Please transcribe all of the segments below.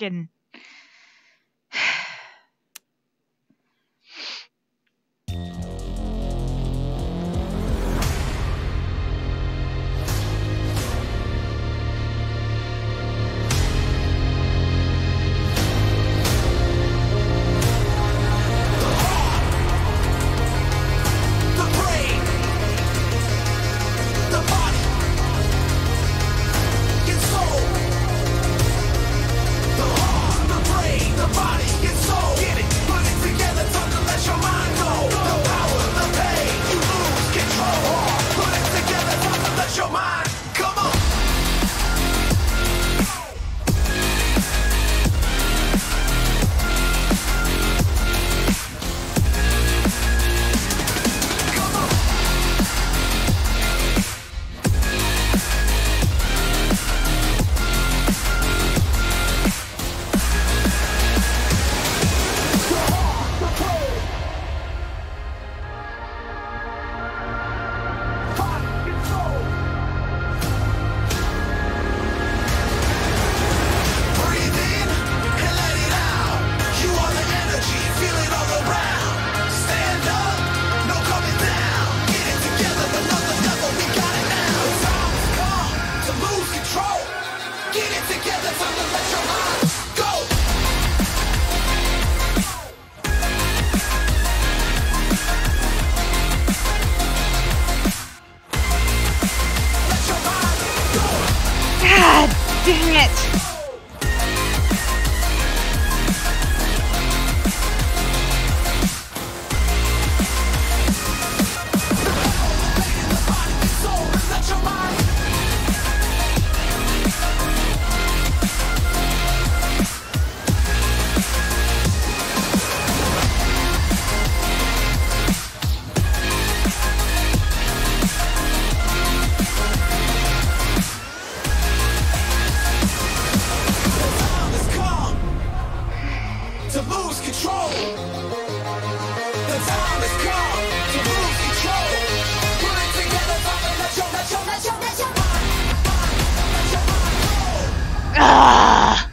fucking. Ah!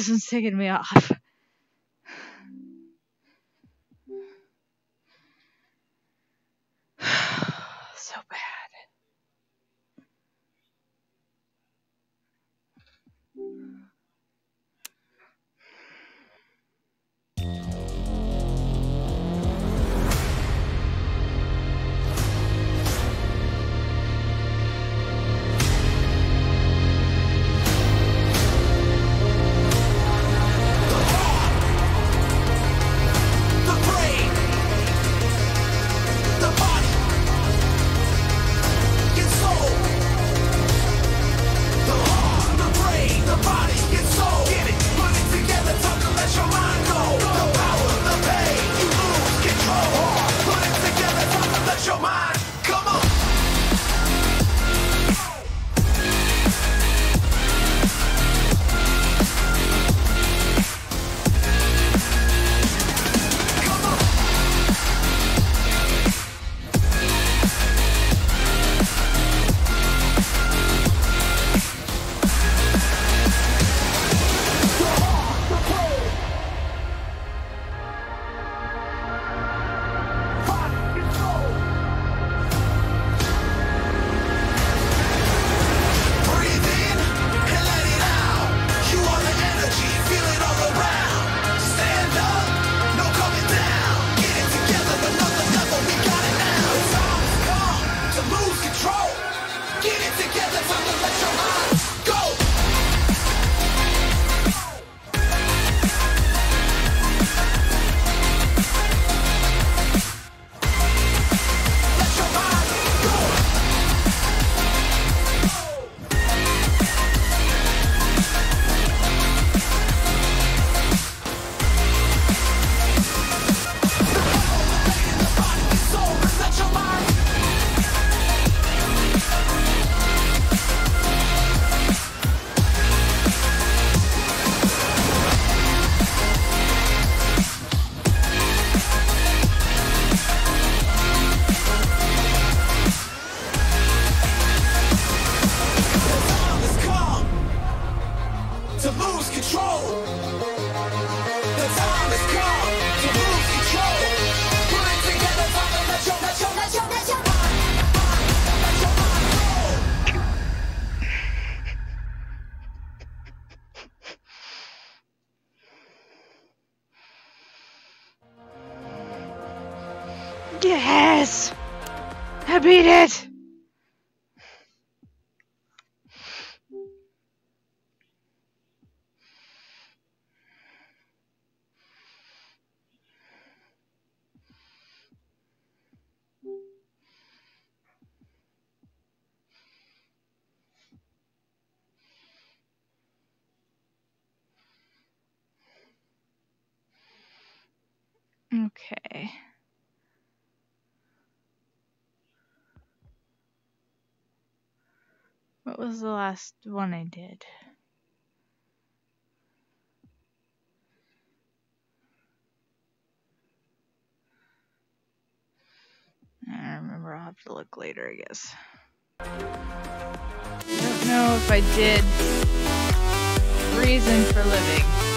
this is taking me off. Okay. What was the last one I did? I remember. I'll have to look later, I guess. I don't know if I did Reason for Living.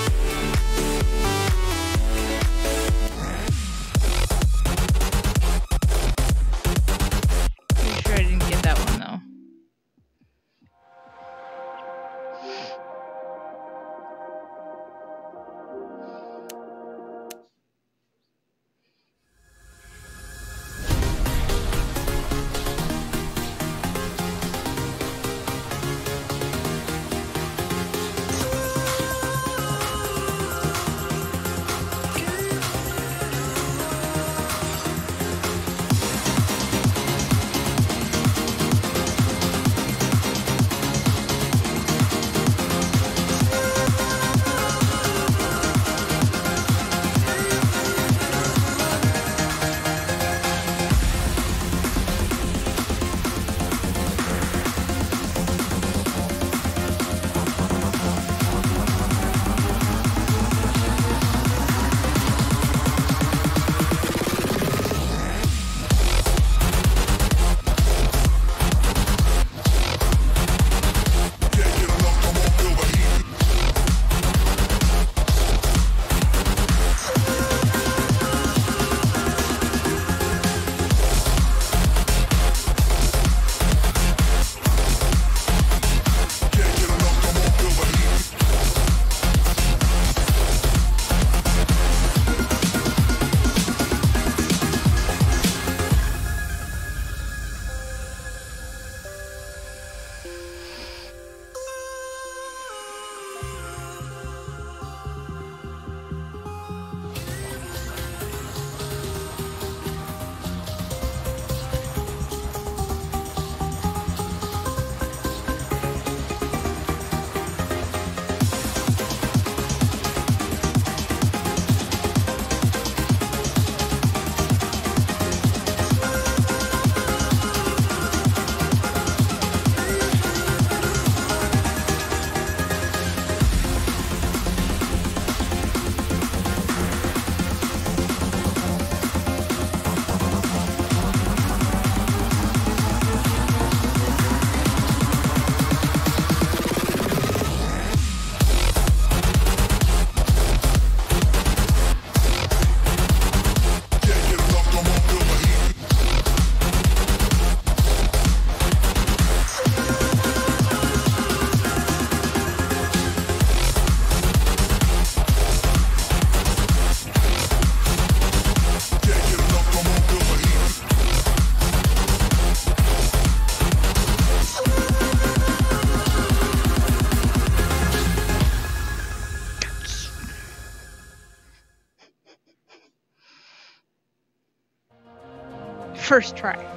First try.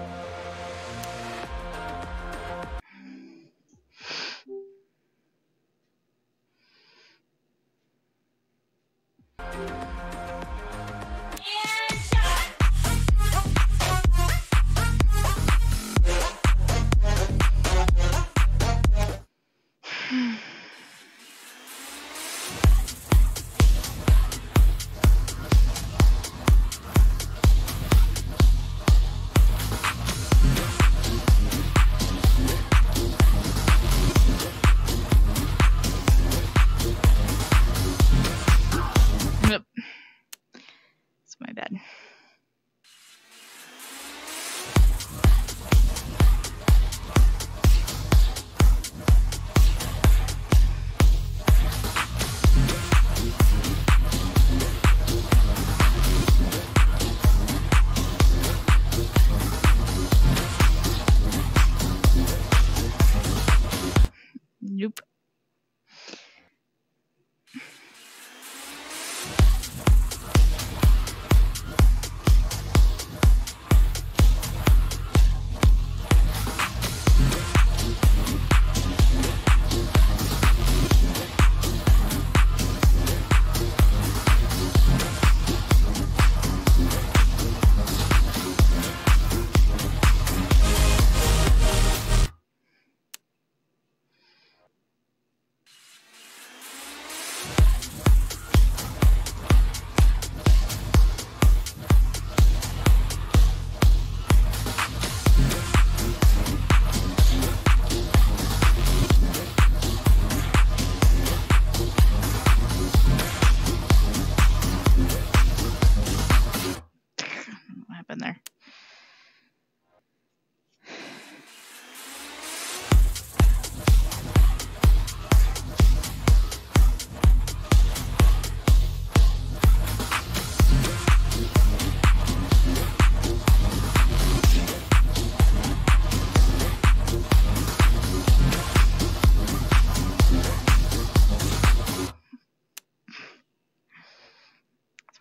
My bad.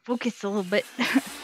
Focus a little bit.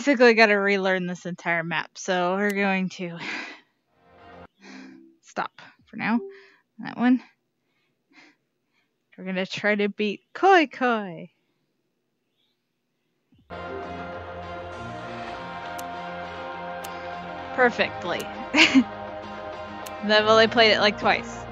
basically got to relearn this entire map, so we're going to stop for now. That one. We're gonna try to beat Koi Koi. Perfectly. I've only played it like twice.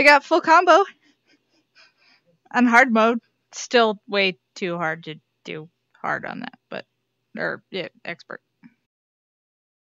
we got full combo on hard mode. Still way too hard to do hard on that, but or yeah, expert.